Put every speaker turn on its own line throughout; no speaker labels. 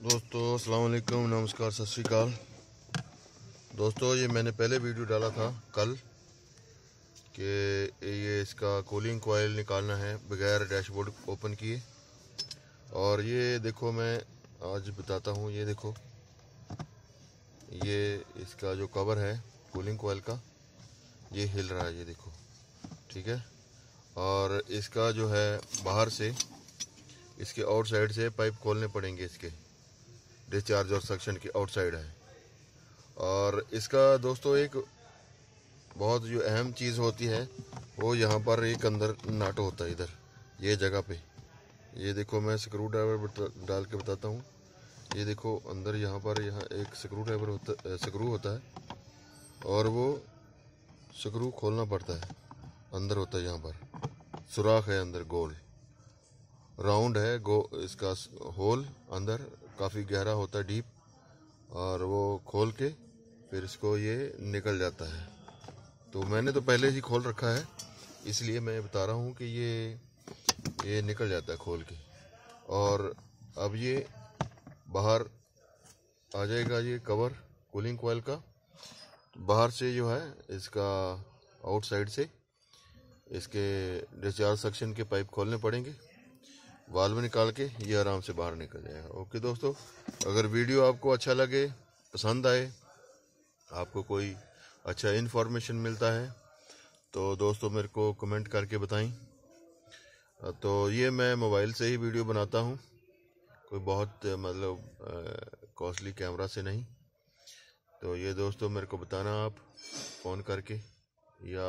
दोस्तों, अस्सलाम वालेकुम, नमस्कार, सत श्रीकाल दोस्तों, ये मैंने पहले वीडियो डाला था कल कि ये इसका कूलिंग कोयल निकालना है बगैर डैशबोर्ड ओपन किए। और ये देखो, मैं आज बताता हूँ, ये देखो। ये इसका जो कवर है कूलिंग कोयल का, ये हिल रहा है, ये देखो। ठीक है? और इसका जो है बाहर से, इसके आउटसाइड से पाइप खोलने पड़ेंगे इसके। डिस्चार्ज और सक्शन की आउटसाइड है। और इसका दोस्तों एक बहुत जो अहम चीज़ होती है, वो यहाँ पर एक अंदर नाट होता है इधर, ये जगह पे। ये देखो मैं स्क्रू ड्राइवर डाल के बताता हूँ। ये देखो अंदर यहाँ पर यहाँ एक स्क्रू ड्राइवर होता स्क्रू होता है, और वो स्क्रू खोलना पड़ता है। अंदर होता है यहाँ पर। सुराख है अंदर, गोल। राउंड है, गो, इसका होल अंदर काफ़ी गहरा होता है डीप, और वो खोल के फिर इसको ये निकल जाता है। तो मैंने तो पहले ही खोल रखा है, इसलिए मैं बता रहा हूँ कि ये ये निकल जाता है खोल के। और अब ये बाहर आ जाएगा, ये कवर, कूलिंग कोयल का। बाहर से जो है, इसका आउटसाइड से इसके डिस्चार्ज सेक्शन के पाइप खोलने पड़ेंगे। वाल्व निकाल के ये आराम से बाहर निकल जाएगा। ओके दोस्तों, अगर वीडियो आपको अच्छा लगे, पसंद आए, आपको कोई अच्छा इन्फॉर्मेशन मिलता है तो दोस्तों मेरे को कमेंट करके बताएँ। तो ये मैं मोबाइल से ही वीडियो बनाता हूँ। कोई बहुत मतलब कॉस्टली कैमरा से नहीं। तो ये दोस्तों मेरे को बताना आप फ़ोन करके या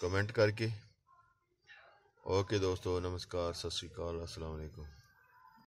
कमेंट करके। ओके दोस्तों नमस्कार सत श्रीकाल अस्सलाम वालेकुम